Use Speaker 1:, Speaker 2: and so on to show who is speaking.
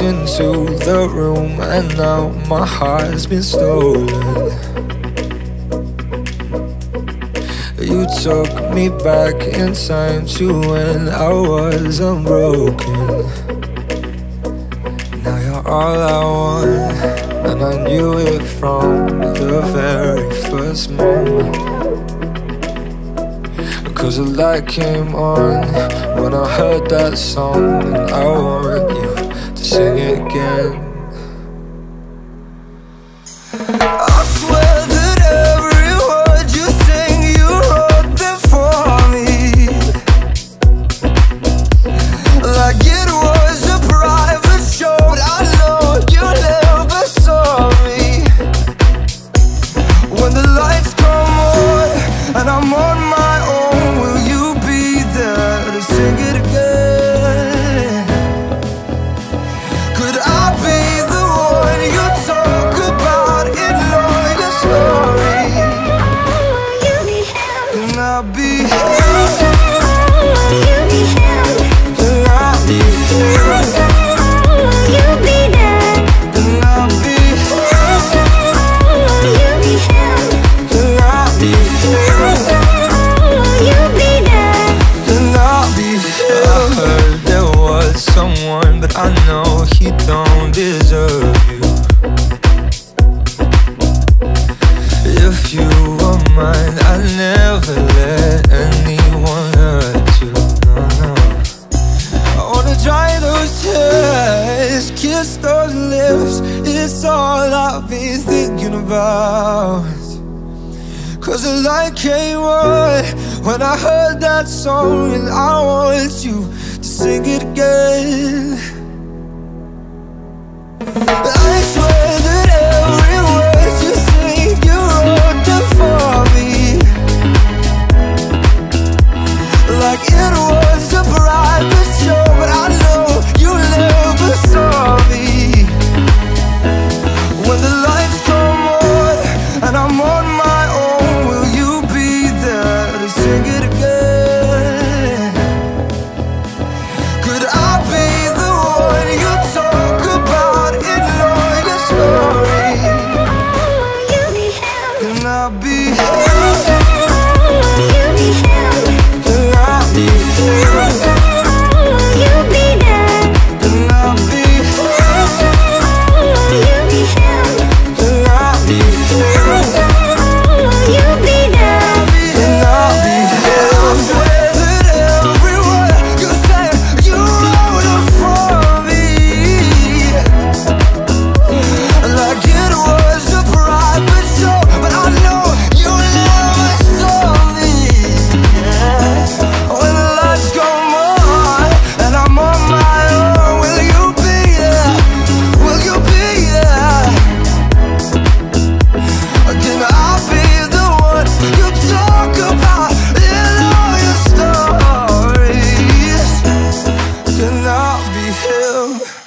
Speaker 1: into the room and now my heart's been stolen. You took me back in time to when I was unbroken. Now you're all I want And I knew it from the very first moment. Cause the light came on when I heard that song And I want you sing it again there was someone I know he don't deserve mine I'd never let anyone hurt you No, no. I wanna dry those tears Kiss those lips. It's all I've been thinking about. Cause the light came on when I heard that song And I want you to sing it again hill.